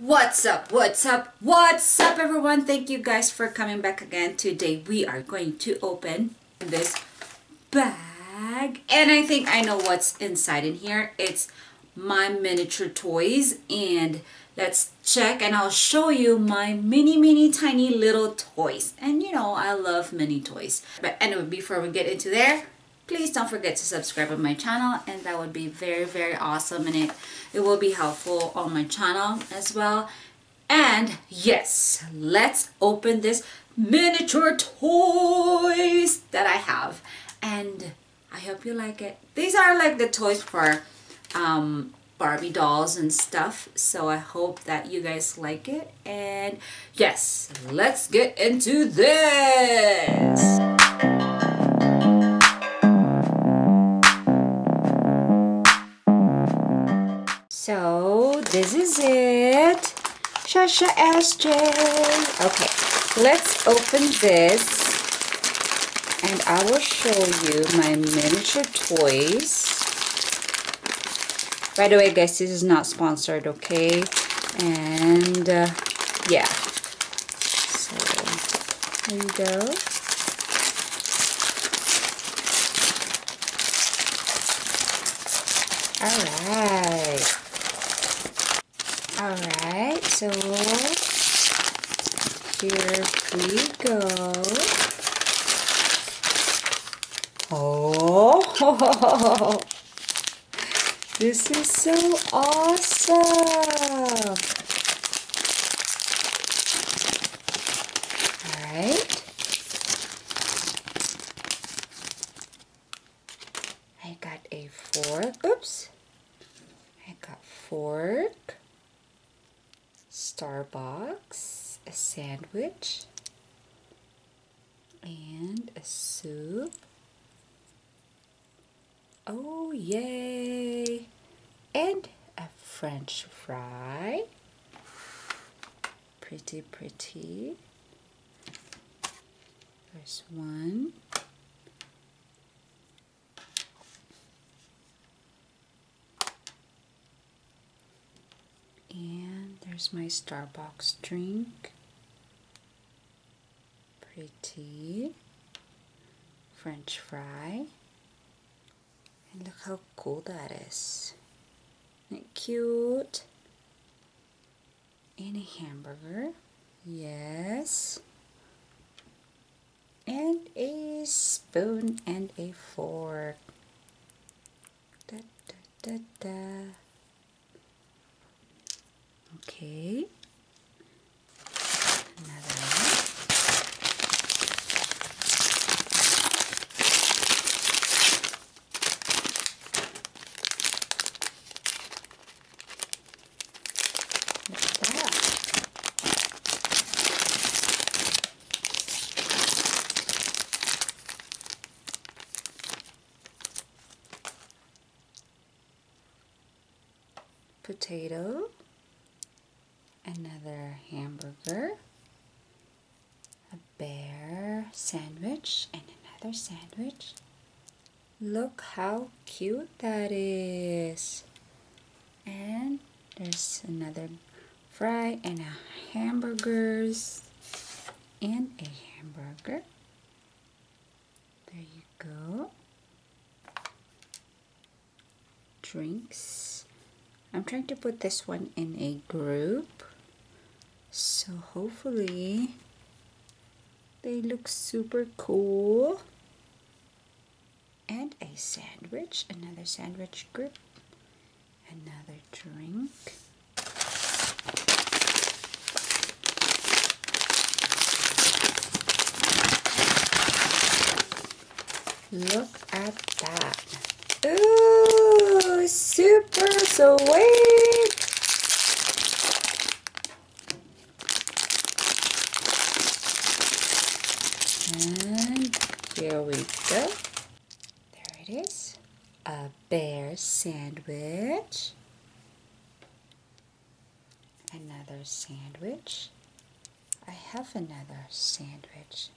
What's up? What's up? What's up, everyone? Thank you guys for coming back again. Today we are going to open this bag, and I think I know what's inside in here. It's my miniature toys, and let's check, and I'll show you my mini, mini, tiny little toys. And you know, I love mini toys. But anyway, before we get into there, please don't forget to subscribe on my channel and that would be very very awesome and it it will be helpful on my channel as well. And yes let's open this miniature toys that I have and I hope you like it. These are like the toys for um, Barbie dolls and stuff so I hope that you guys like it. And yes let's get into this Shasha SJ. Okay, let's open this and I will show you my miniature toys. By the way, guys, this is not sponsored, okay? And uh, yeah. So here you go. Alright. Alright, so here we go. Oh, this is so awesome. Alright. I got a four. Oops. I got fork. Starbucks. A sandwich. And a soup. Oh, yay. And a french fry. Pretty, pretty. There's one. And there's my Starbucks drink. Pretty. French fry. And look how cool that is. Isn't it cute? And a hamburger. Yes. And a spoon and a fork. Da, da, da, da. Okay. Another one. Look at that. Potato another hamburger, a bear sandwich, and another sandwich. Look how cute that is. And there's another fry and a hamburgers and a hamburger. There you go. Drinks. I'm trying to put this one in a group. So hopefully they look super cool. And a sandwich, another sandwich group, another drink. Look at that. Ooh, super sweet. And here we go. There it is. A bear sandwich. Another sandwich. I have another sandwich.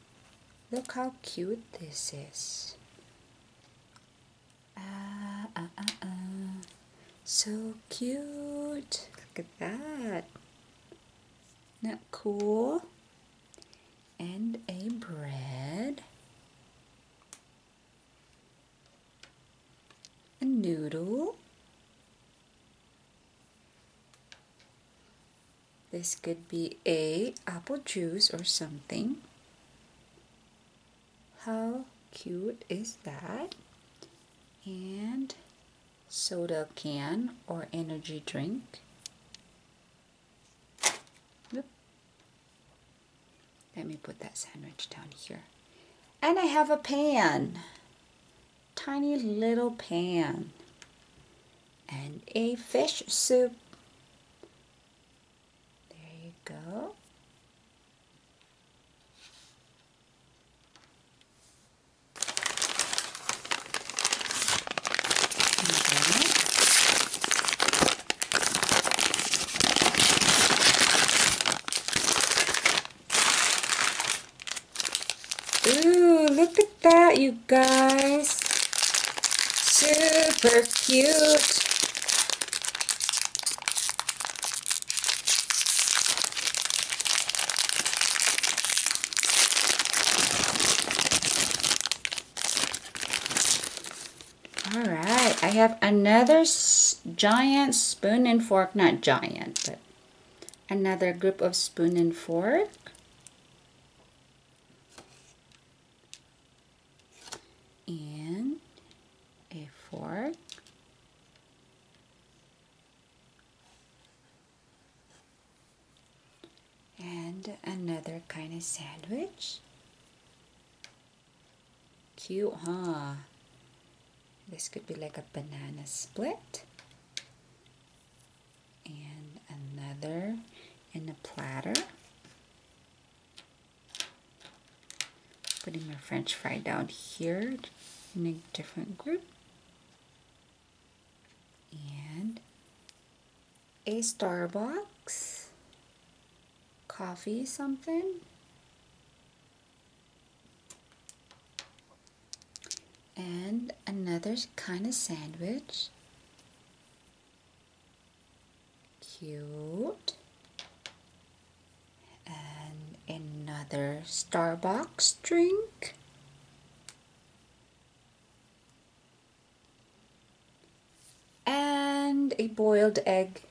Look how cute this is. Ah, ah, ah, ah. So cute. Look at that. Not that cool. And a bread. A noodle. This could be a apple juice or something. How cute is that? And soda can or energy drink. Let me put that sandwich down here. And I have a pan. Tiny little pan. And a fish soup. Go. Ooh, look at that, you guys. Super cute. All right, I have another giant spoon and fork, not giant, but another group of spoon and fork. And a fork. And another kind of sandwich. Cute, huh? This could be like a banana split. And another in a platter. Putting my french fry down here in a different group. And a Starbucks coffee something. And another kind of sandwich. Cute. And another Starbucks drink. And a boiled egg.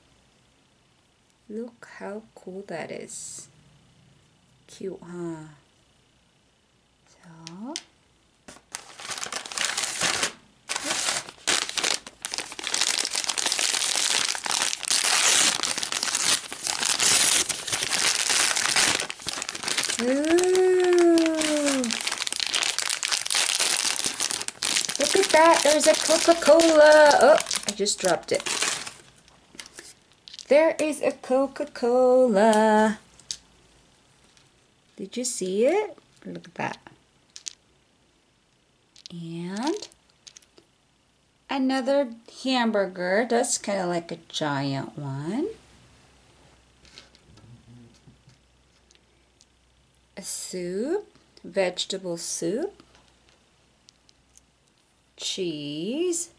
Look how cool that is. Cute, huh? So, Ooh. Look at that. There's a Coca-Cola. Oh, I just dropped it. There is a Coca-Cola. Did you see it? Look at that. And another hamburger. That's kind of like a giant one. a soup, vegetable soup, cheese,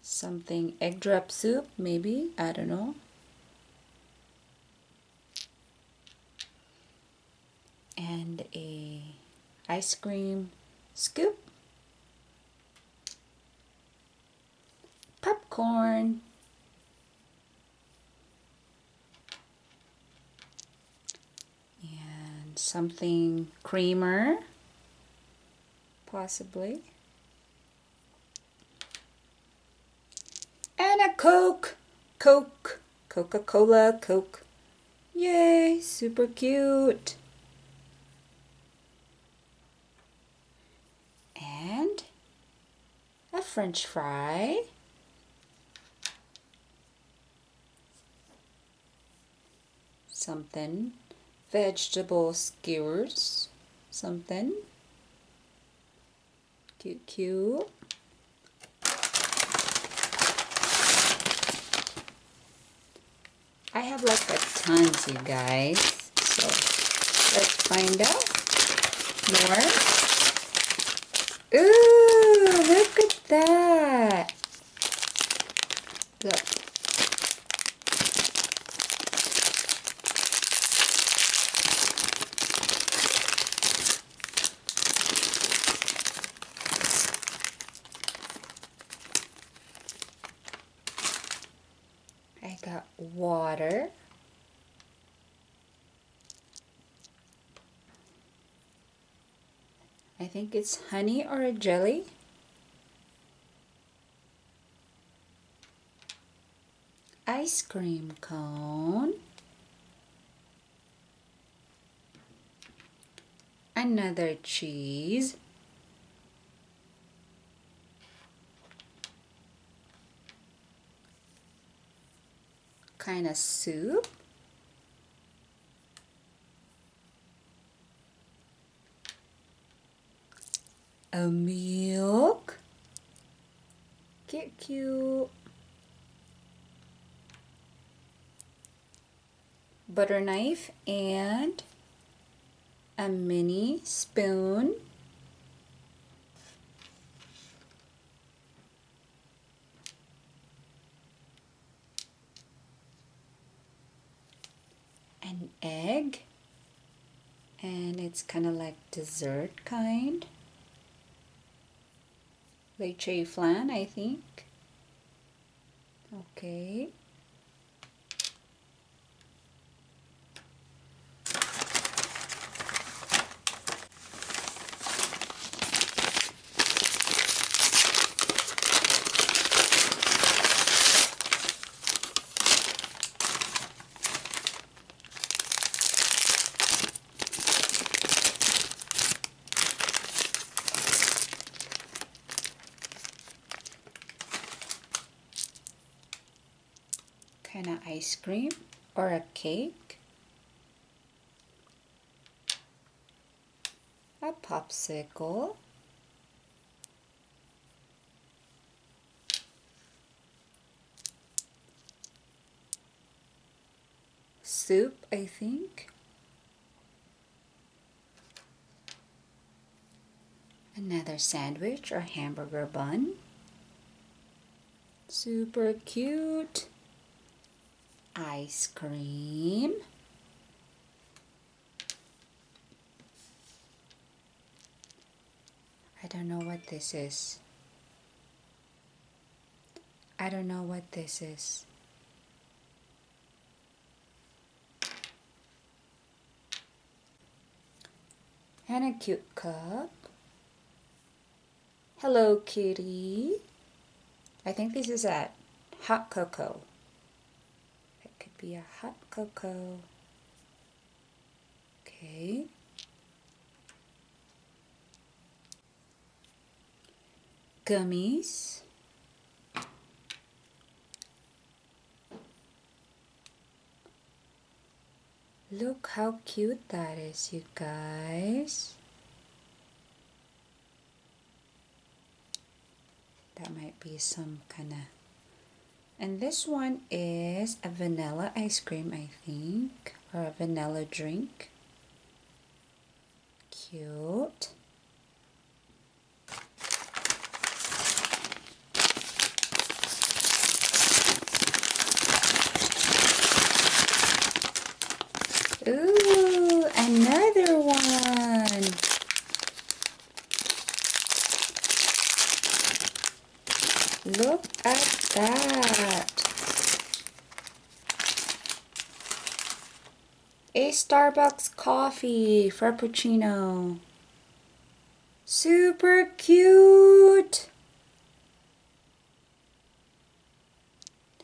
something egg drop soup maybe, I don't know. And a ice cream scoop, popcorn, something creamer, possibly. And a Coke, Coke, Coca-Cola, Coke. Yay, super cute. And a french fry. Something vegetable skewers, something. Cute, cute. I have like a tons, you guys. So let's find out more. Ooh, look at that. The I got water. I think it's honey or a jelly. Ice cream cone. Another cheese. kind of soup. A milk. Cute, cute. Butter knife and a mini spoon. an egg and it's kind of like dessert kind leche flan I think. Okay kind of ice cream or a cake. A popsicle. Soup, I think. Another sandwich or hamburger bun. Super cute ice cream. I don't know what this is. I don't know what this is. And a cute cup. Hello Kitty. I think this is a hot cocoa be a hot cocoa. Okay. Gummies. Look how cute that is, you guys. That might be some kind of and this one is a vanilla ice cream, I think, or a vanilla drink. Cute. Ooh, another one. Look at that? A Starbucks coffee Frappuccino. Super cute.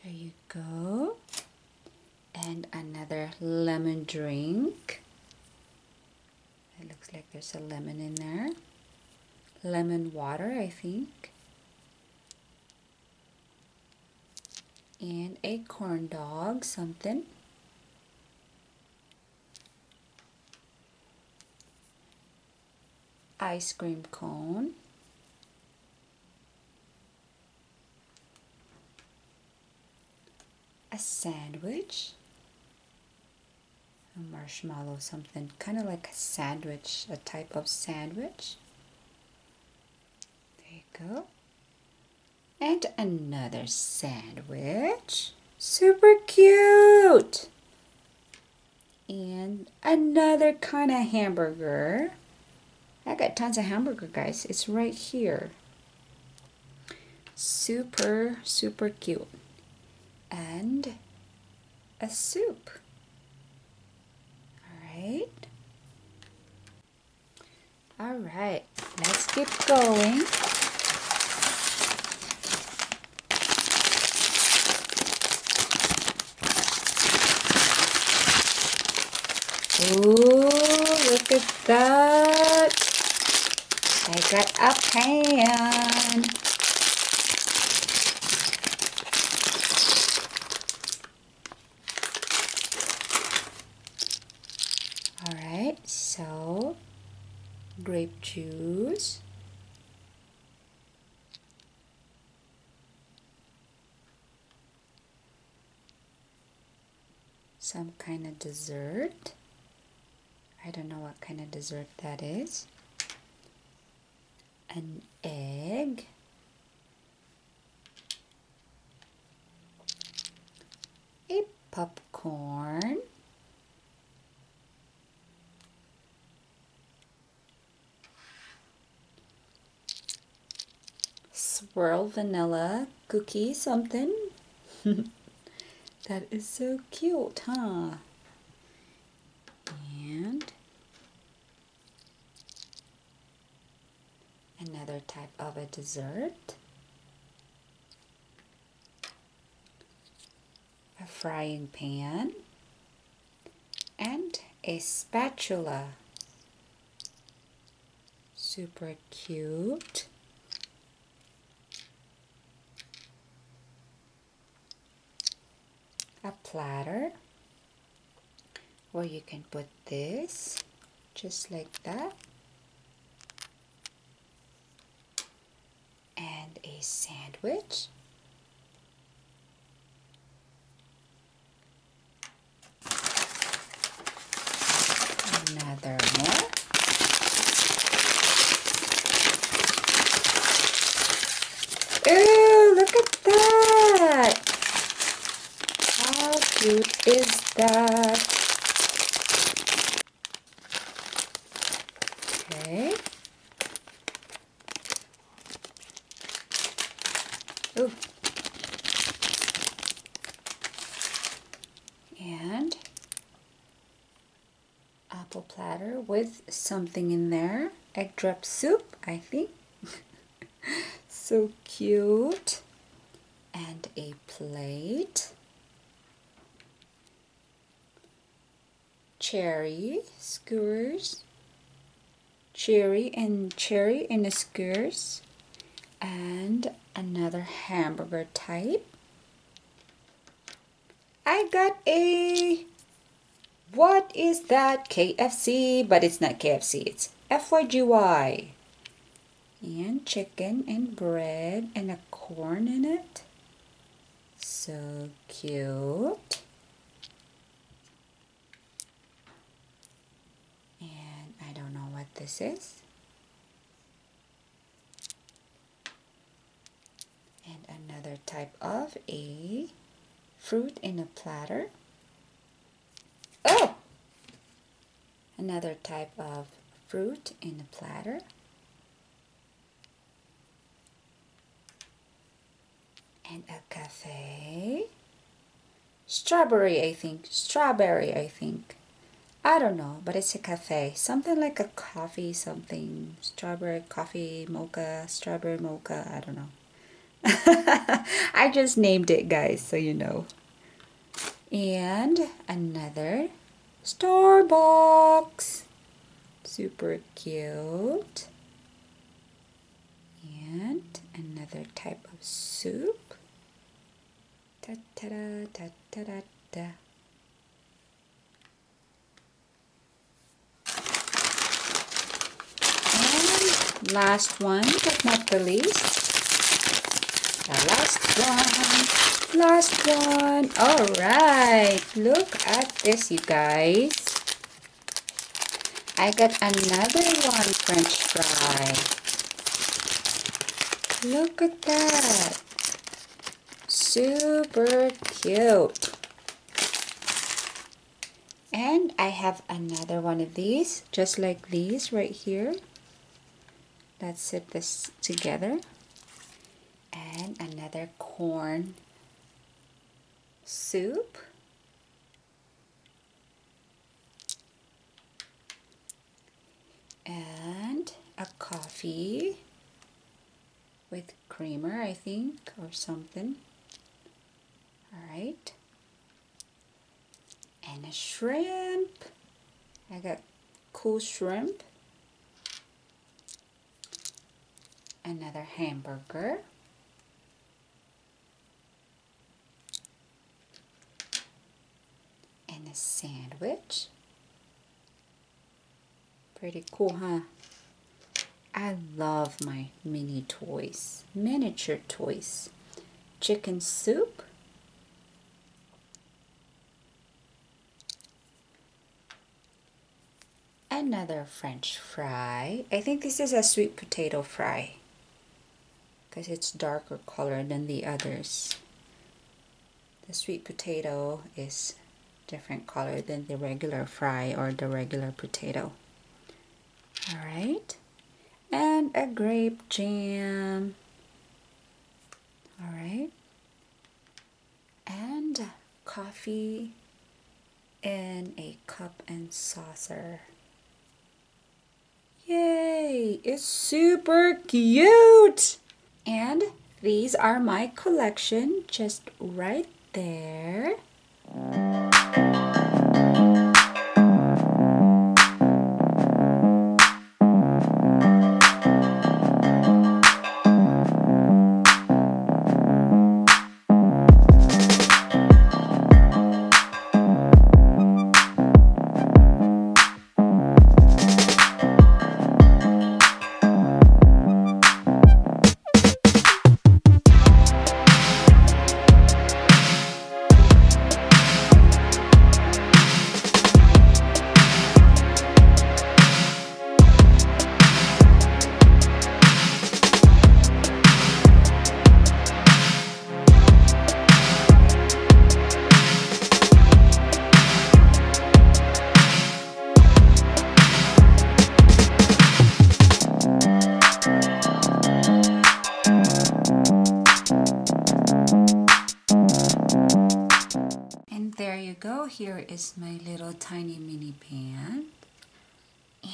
There you go. And another lemon drink. It looks like there's a lemon in there. Lemon water, I think. And a corn dog something. Ice cream cone. A sandwich. A marshmallow something. Kind of like a sandwich a type of sandwich. There you go And another sandwich. Super cute! And another kind of hamburger. I got tons of hamburger, guys. It's right here. Super, super cute. And a soup. Alright. Alright, let's keep going. Ooh, look at that. I got a pan. Alright, so grape juice. Some kind of dessert. I don't know what kind of dessert that is. An egg. A popcorn. Swirl vanilla cookie something. that is so cute, huh? And another type of a dessert. A frying pan and a spatula. Super cute. A platter where you can put this just like that and a sandwich another more Ooh, look at that! How cute is that? Okay. Ooh. And apple platter with something in there. Egg drop soup, I think. so cute. And a plate. Cherry skewers. Cherry and cherry in the skewers. And another hamburger type. I got a what is that? KFC, but it's not KFC, it's FYGY. And chicken and bread and a corn in it. So cute. And I don't know what this is. And another type of a fruit in a platter. Oh! Another type of fruit in a platter. And a cafe. Strawberry, I think. Strawberry, I think. I don't know, but it's a cafe. Something like a coffee, something. Strawberry coffee, mocha, strawberry mocha. I don't know. I just named it, guys, so you know. And another Starbucks. Super cute. And another type of soup. Ta ta da ta ta da da. And last one, but not the least. The last one last one all right look at this you guys I got another one french fry look at that super cute. And I have another one of these, just like these right here. Let's sit this together. And another corn soup. And a coffee with creamer, I think, or something. All right. And a shrimp. I got cool shrimp. Another hamburger. And a sandwich. Pretty cool, huh? I love my mini toys, miniature toys. Chicken soup. Another french fry. I think this is a sweet potato fry because it's darker color than the others. The sweet potato is different color than the regular fry or the regular potato. All right and a grape jam. All right. And coffee in a cup and saucer. Yay! It's super cute! And these are my collection just right there. Here is my little tiny mini pan.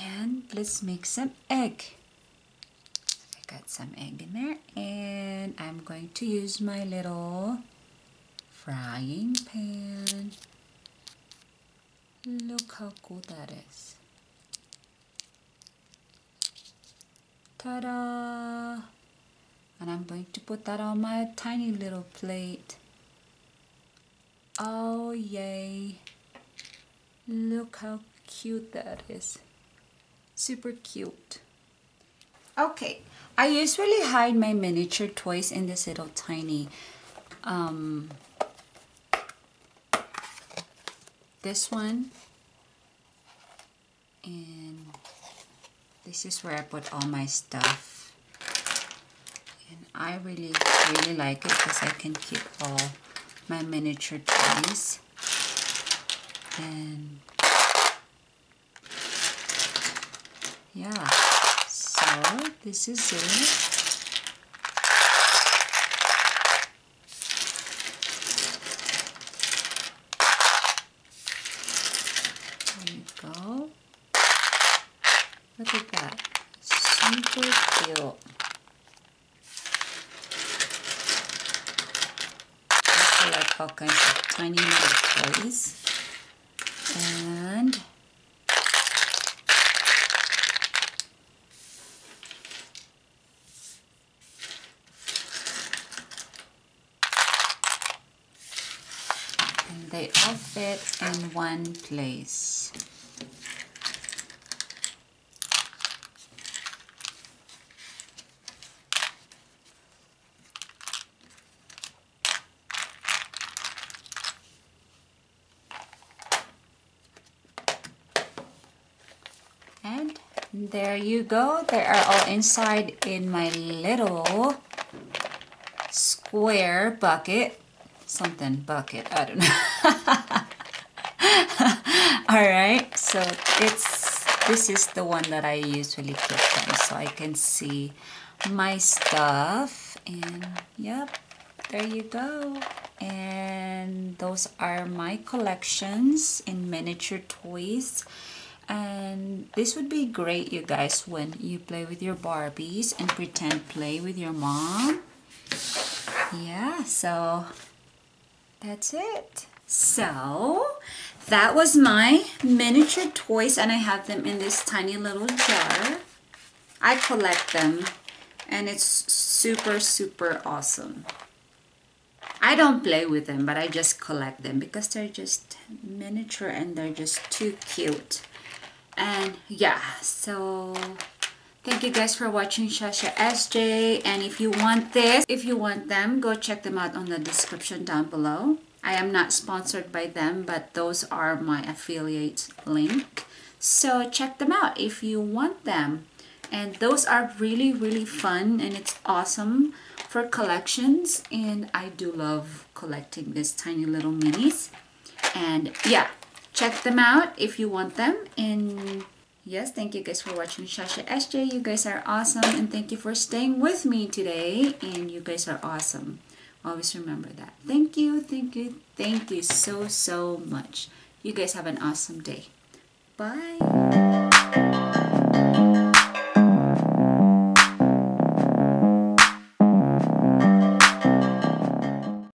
And let's make some egg. I got some egg in there and I'm going to use my little frying pan. Look how cool that is. Ta-da! And I'm going to put that on my tiny little plate. Oh, yay. Look how cute that is. Super cute. Okay, I usually hide my miniature toys in this little tiny um, this one and this is where I put all my stuff and I really really like it because I can keep all my miniature toys. And yeah so this is it. Look at that. Super cute like all kinds of tiny little toys. And and they all fit in one place. And there you go. They are all inside in my little square bucket. something bucket. I don't know. All right, so it's this is the one that I usually keep them so I can see my stuff and yep there you go and those are my collections in miniature toys and this would be great you guys when you play with your Barbies and pretend play with your mom. Yeah so that's it. So that was my miniature toys and I have them in this tiny little jar. I collect them and it's super super awesome. I don't play with them but I just collect them because they're just miniature and they're just too cute and yeah so thank you guys for watching Shasha SJ and if you want this if you want them go check them out on the description down below. I am not sponsored by them but those are my affiliate link. So check them out if you want them. And those are really really fun and it's awesome for collections. And I do love collecting these tiny little minis. And yeah check them out if you want them. And yes thank you guys for watching Shasha SJ you guys are awesome and thank you for staying with me today. And you guys are awesome. Always remember that. Thank you thank you thank you so so much. You guys have an awesome day. Bye